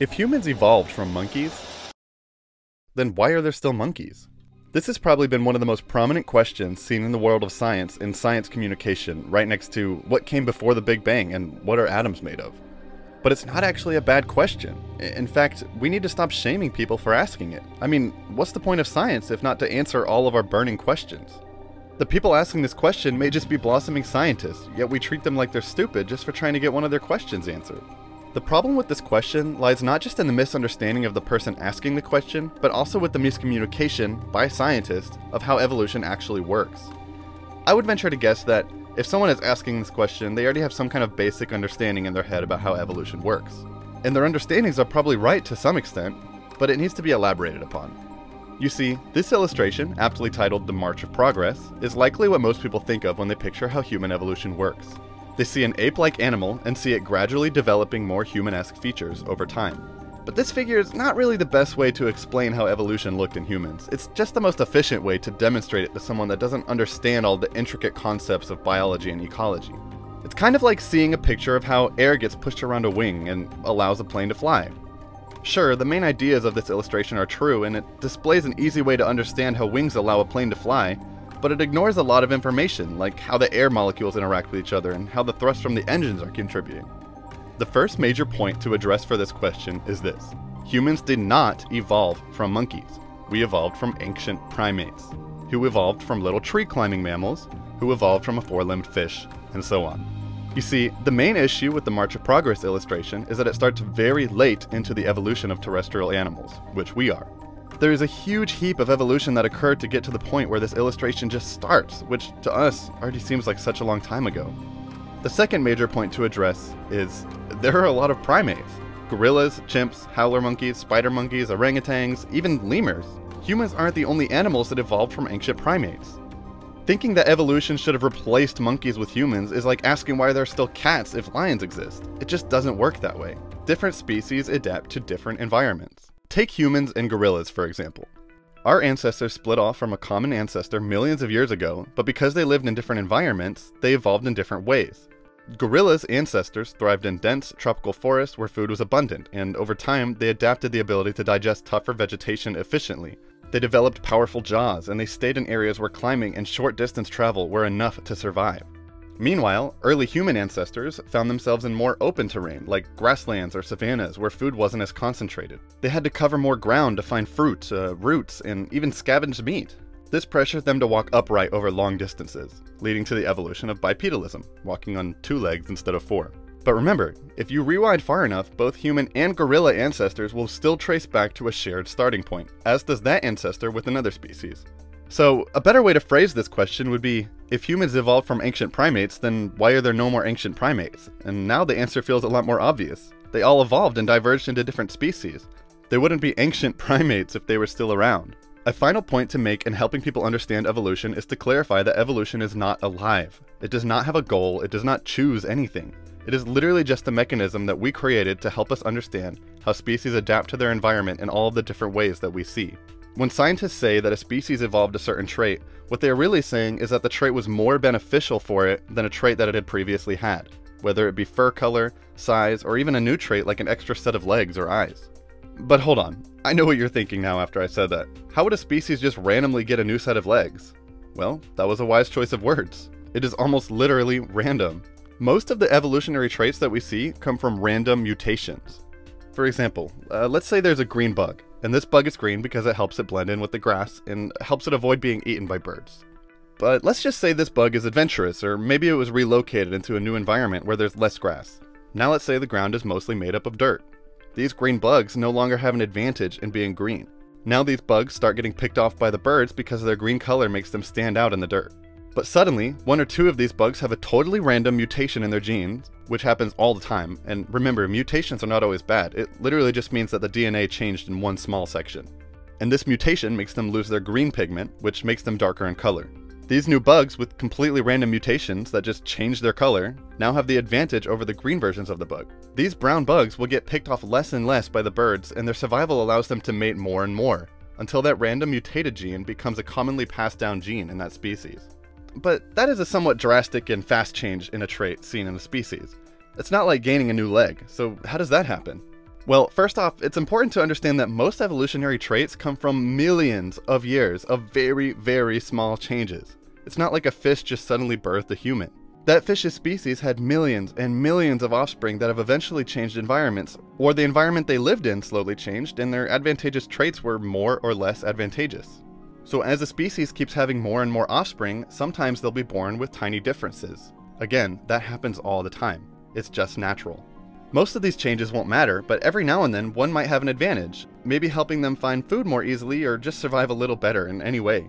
If humans evolved from monkeys, then why are there still monkeys? This has probably been one of the most prominent questions seen in the world of science and science communication, right next to what came before the Big Bang and what are atoms made of. But it's not actually a bad question. In fact, we need to stop shaming people for asking it. I mean, what's the point of science if not to answer all of our burning questions? The people asking this question may just be blossoming scientists, yet we treat them like they're stupid just for trying to get one of their questions answered. The problem with this question lies not just in the misunderstanding of the person asking the question, but also with the miscommunication by scientists of how evolution actually works. I would venture to guess that if someone is asking this question, they already have some kind of basic understanding in their head about how evolution works. And their understandings are probably right to some extent, but it needs to be elaborated upon. You see, this illustration, aptly titled The March of Progress, is likely what most people think of when they picture how human evolution works. They see an ape like animal and see it gradually developing more human esque features over time. But this figure is not really the best way to explain how evolution looked in humans. It's just the most efficient way to demonstrate it to someone that doesn't understand all the intricate concepts of biology and ecology. It's kind of like seeing a picture of how air gets pushed around a wing and allows a plane to fly. Sure, the main ideas of this illustration are true, and it displays an easy way to understand how wings allow a plane to fly, but it ignores a lot of information, like how the air molecules interact with each other and how the thrust from the engines are contributing. The first major point to address for this question is this humans did not evolve from monkeys. We evolved from ancient primates, who evolved from little tree climbing mammals, who evolved from a four limbed fish, and so on. You see, the main issue with the March of Progress illustration is that it starts very late into the evolution of terrestrial animals, which we are. There is a huge heap of evolution that occurred to get to the point where this illustration just starts, which to us already seems like such a long time ago. The second major point to address is there are a lot of primates gorillas, chimps, howler monkeys, spider monkeys, orangutans, even lemurs. Humans aren't the only animals that evolved from ancient primates. Thinking that evolution should have replaced monkeys with humans is like asking why there are still cats if lions exist. It just doesn't work that way. Different species adapt to different environments. Take humans and gorillas, for example. Our ancestors split off from a common ancestor millions of years ago, but because they lived in different environments, they evolved in different ways. Gorillas' ancestors thrived in dense tropical forests where food was abundant, and over time, they adapted the ability to digest tougher vegetation efficiently. They developed powerful jaws, and they stayed in areas where climbing and short distance travel were enough to survive. Meanwhile, early human ancestors found themselves in more open terrain, like grasslands or savannas, where food wasn't as concentrated. They had to cover more ground to find fruit, uh, roots, and even scavenge meat. This pressured them to walk upright over long distances, leading to the evolution of bipedalism, walking on two legs instead of four. But remember, if you rewind far enough, both human and gorilla ancestors will still trace back to a shared starting point, as does that ancestor with another species. So, a better way to phrase this question would be if humans evolved from ancient primates, then why are there no more ancient primates? And now the answer feels a lot more obvious. They all evolved and diverged into different species. They wouldn't be ancient primates if they were still around. A final point to make in helping people understand evolution is to clarify that evolution is not alive. It does not have a goal, it does not choose anything. It is literally just a mechanism that we created to help us understand how species adapt to their environment in all of the different ways that we see. When scientists say that a species evolved a certain trait, what they are really saying is that the trait was more beneficial for it than a trait that it had previously had, whether it be fur color, size, or even a new trait like an extra set of legs or eyes. But hold on, I know what you're thinking now after I said that. How would a species just randomly get a new set of legs? Well, that was a wise choice of words. It is almost literally random. Most of the evolutionary traits that we see come from random mutations. For example, uh, let's say there's a green bug, and this bug is green because it helps it blend in with the grass and helps it avoid being eaten by birds. But let's just say this bug is adventurous, or maybe it was relocated into a new environment where there's less grass. Now let's say the ground is mostly made up of dirt. These green bugs no longer have an advantage in being green. Now these bugs start getting picked off by the birds because their green color makes them stand out in the dirt. But suddenly, one or two of these bugs have a totally random mutation in their genes, which happens all the time. And remember, mutations are not always bad. It literally just means that the DNA changed in one small section. And this mutation makes them lose their green pigment, which makes them darker in color. These new bugs with completely random mutations that just change their color now have the advantage over the green versions of the bug. These brown bugs will get picked off less and less by the birds, and their survival allows them to mate more and more, until that random mutated gene becomes a commonly passed down gene in that species. But that is a somewhat drastic and fast change in a trait seen in a species. It's not like gaining a new leg, so how does that happen? Well, first off, it's important to understand that most evolutionary traits come from millions of years of very, very small changes. It's not like a fish just suddenly birthed a human. That fish's species had millions and millions of offspring that have eventually changed environments, or the environment they lived in slowly changed and their advantageous traits were more or less advantageous. So as a species keeps having more and more offspring, sometimes they'll be born with tiny differences. Again, that happens all the time. It's just natural. Most of these changes won't matter, but every now and then one might have an advantage, maybe helping them find food more easily or just survive a little better in any way.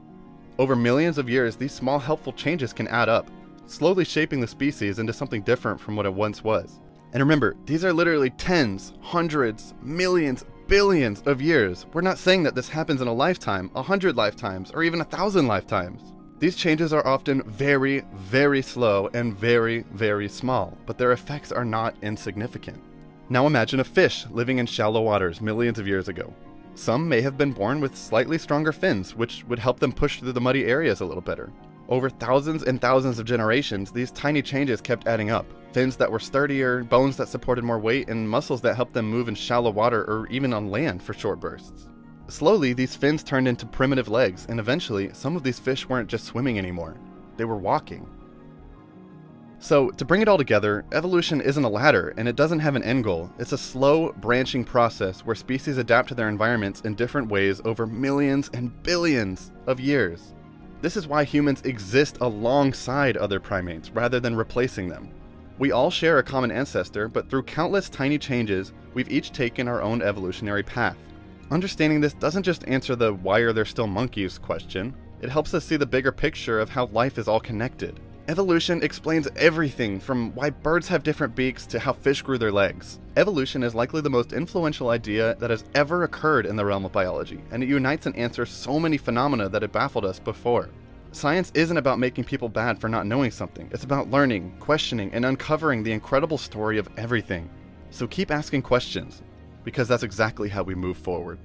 Over millions of years, these small helpful changes can add up, slowly shaping the species into something different from what it once was. And remember, these are literally tens, hundreds, millions, billions of years. We're not saying that this happens in a lifetime, a hundred lifetimes, or even a thousand lifetimes. These changes are often very, very slow and very, very small, but their effects are not insignificant. Now imagine a fish living in shallow waters millions of years ago. Some may have been born with slightly stronger fins, which would help them push through the muddy areas a little better. Over thousands and thousands of generations, these tiny changes kept adding up. Fins that were sturdier, bones that supported more weight, and muscles that helped them move in shallow water or even on land for short bursts. Slowly, these fins turned into primitive legs, and eventually, some of these fish weren't just swimming anymore. They were walking. So, to bring it all together, evolution isn't a ladder, and it doesn't have an end goal. It's a slow, branching process where species adapt to their environments in different ways over millions and billions of years. This is why humans exist alongside other primates rather than replacing them. We all share a common ancestor, but through countless tiny changes, we've each taken our own evolutionary path. Understanding this doesn't just answer the why are there still monkeys question, it helps us see the bigger picture of how life is all connected. Evolution explains everything from why birds have different beaks to how fish grew their legs. Evolution is likely the most influential idea that has ever occurred in the realm of biology, and it unites and answers so many phenomena that had baffled us before. Science isn't about making people bad for not knowing something, it's about learning, questioning, and uncovering the incredible story of everything. So keep asking questions, because that's exactly how we move forward.